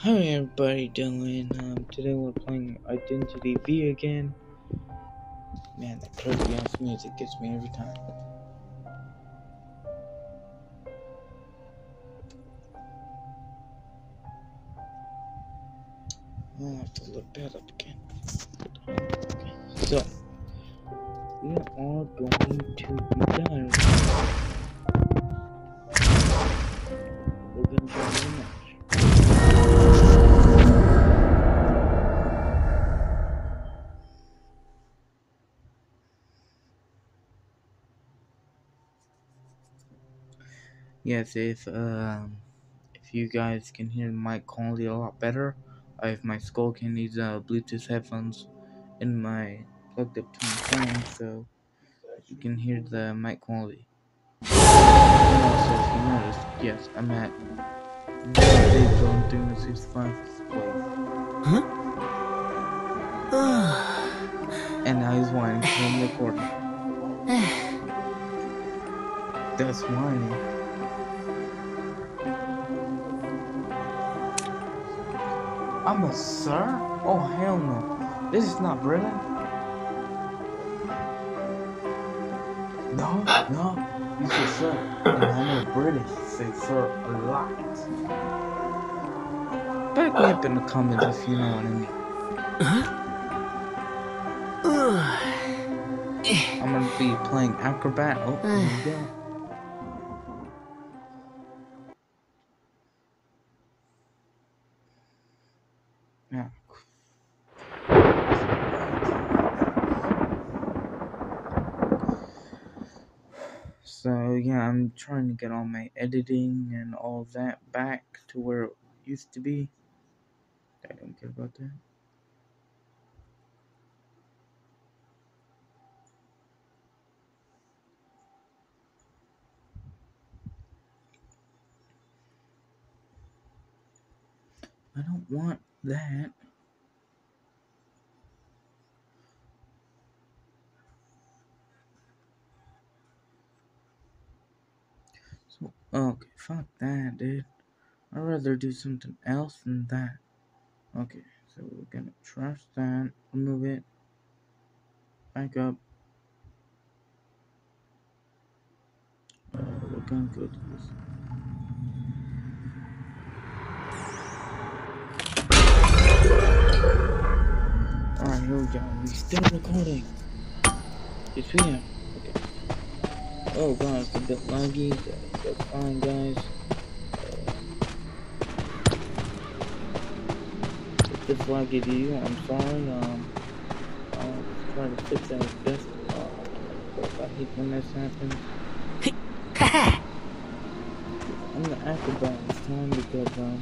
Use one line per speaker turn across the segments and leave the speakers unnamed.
How everybody doing? Um, today we're playing Identity V again. Man, that crazy ass music gets me every time. I'll have to look that up again. So we are going to be done. Yes, if um if you guys can hear the mic quality a lot better, I have my Skullcandy's uh, Bluetooth headphones in my plugged up to my phone, so you can hear the mic quality. And also, if you yes, I'm at Zone 365 place. And now he's whining, I'm recording. That's whining. I'm a sir? Oh hell no. This is not Britain. No, no. You say sir. And I know British say sir a lot. Back me up in the comments if you know what I mean. I'm gonna be playing acrobat. Oh, there you go. So yeah, I'm trying to get all my editing and all that back to where it used to be. I don't care about that. I don't want that. Okay, fuck that, dude. I'd rather do something else than that. Okay, so we're gonna trash that, remove it, back up. Uh, we're gonna go to this. Alright, here we go. We still recording. Are. Okay. Oh god, it's a bit laggy. but That's fine, guys. If it's laggy to you, I'm sorry. Um, I'll try to fix that as best. Uh, I hate when this happens. I'm gonna acrobat this time because um,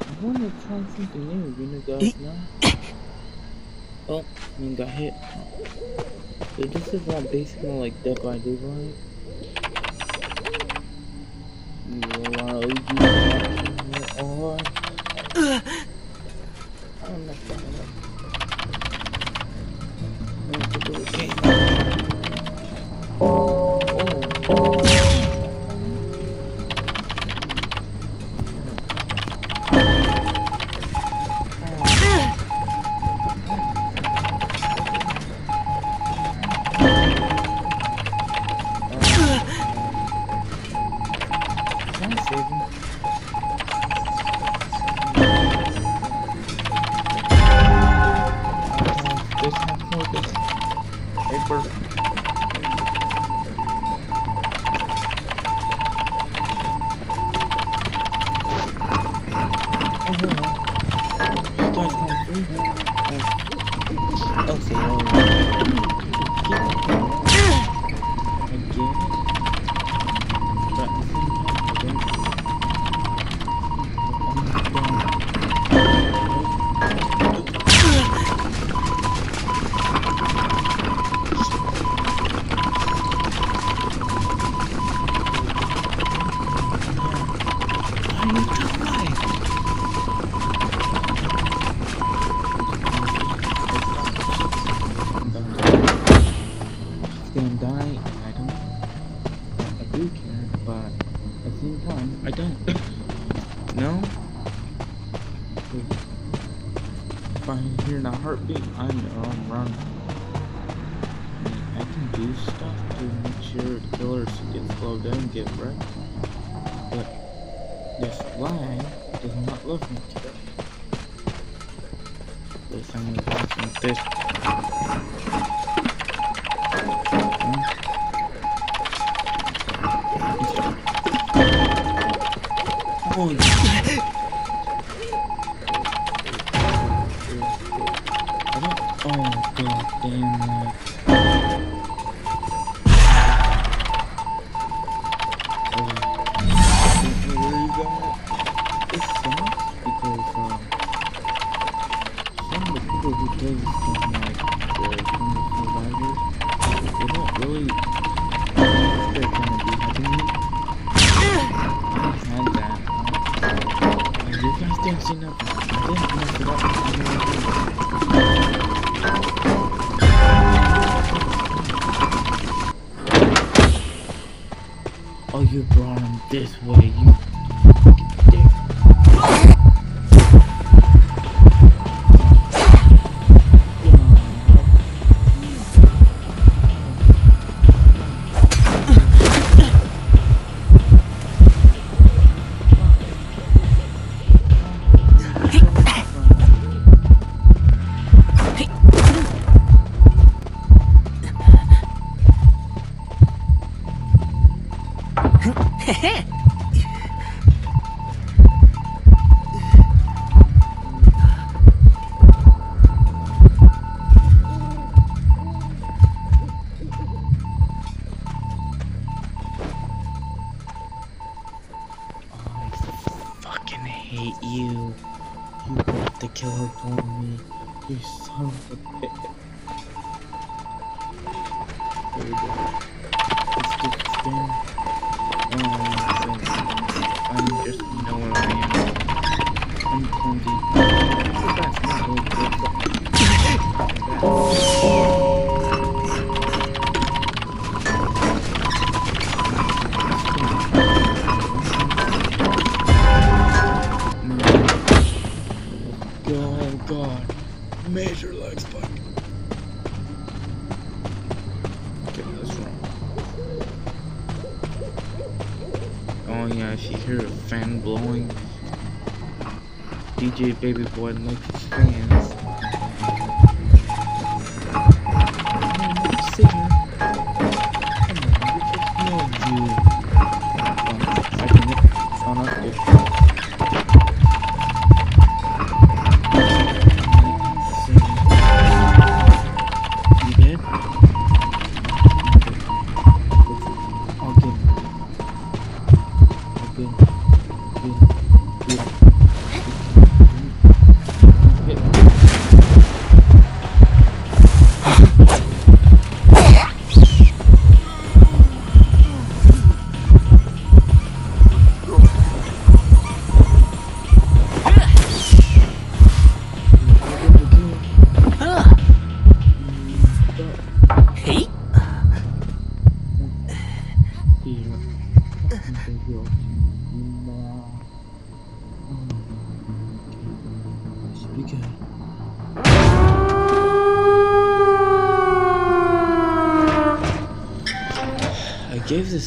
I want to try something new. You know, guys, know. Oh, and got hit. So this is all basically like Dead by Daylight. You are you are. I'm There's no focus. Hey, bird. Same time, I don't. no. If I hear the heartbeat, I know I'm running. I, can do stuff to make sure the killers get slowed down, get wrecked, but this lag does not love me today. This I'm gonna do something with this. Oh, Oh yeah, if hear a fan blowing, DJ Baby Boy likes his fans.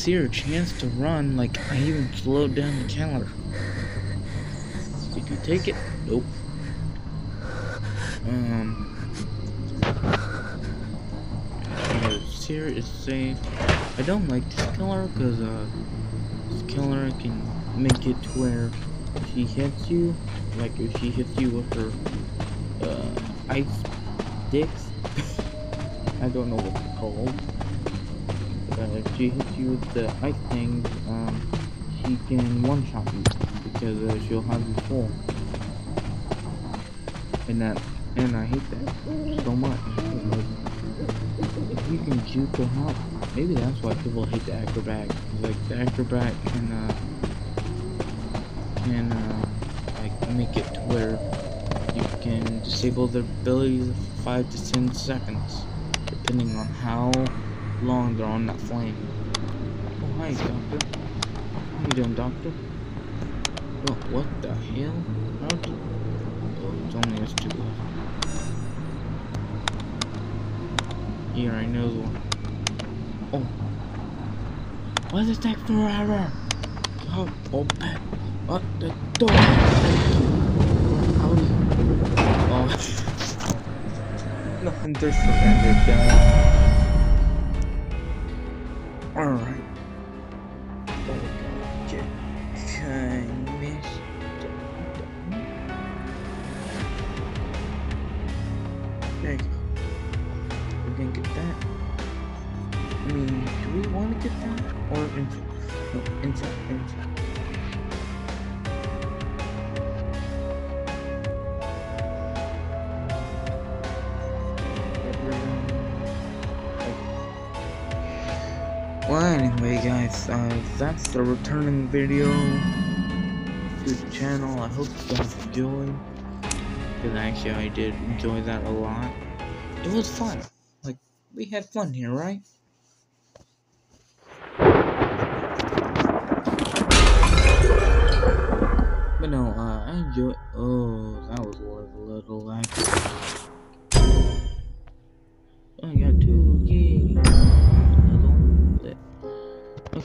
A chance to run, like I even slowed down the killer. Did you take it? Nope. Um. Seer is safe. I don't like this killer because uh, this killer can make it to where she hits you, like if she hits you with her uh, ice sticks, I don't know what they're called. Uh, if she hits you with the ice thing, um, she can one-shot you because uh, she'll have you full. And that, and I hate that so much. Like, if you can juke them up, maybe that's why people hate the acrobat. like the acrobat can uh, can uh, like make it to where you can disable their abilities for five to ten seconds, depending on how long they're on that flame. Oh, hi, doctor. How you doing, doctor? Oh, what the hell? How did... Oh, it's only us two left. Here, I know the one. Oh. Why is it taking forever? God, open up the door. Oh. Nothing to surrender, guys. Alright. Well, anyway, guys, uh, that's the returning video to the channel. I hope you guys enjoyed. Because actually, I did enjoy that a lot. It was fun. Like, we had fun here, right? But no, uh, I enjoy. Oh, that was a little like.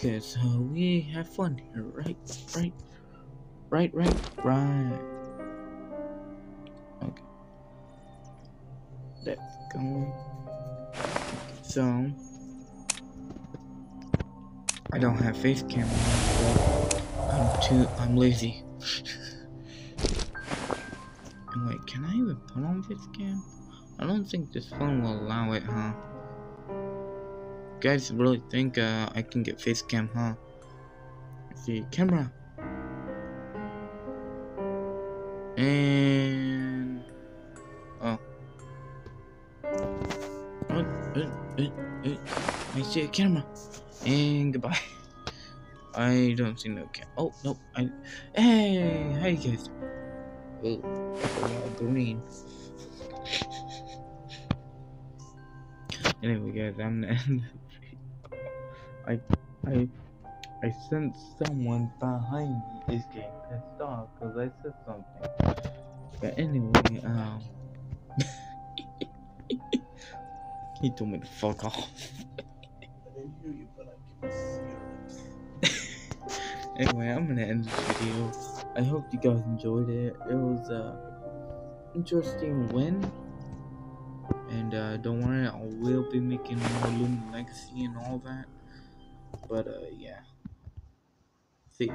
Okay, so we have fun here, right? Right? Right, right, right. Okay. That's going. So, I don't have face cam I'm too, I'm lazy. and wait, can I even put on face cam? I don't think this phone will allow it, huh? Guys really think uh, I can get face cam, huh? Let's see, camera. And oh, oh, uh, uh, I see a camera. And goodbye. I don't see no cam. Oh nope. I hey, how you guys? Oh, green. anyway, guys, I'm the end. I, I, I sent someone behind me is getting pissed off because I said something. But anyway, um, he told me to fuck off. anyway, I'm gonna end this video. I hope you guys enjoyed it. It was a interesting win. And uh, don't worry, I will be making more Loom Legacy and all that. But uh, yeah. See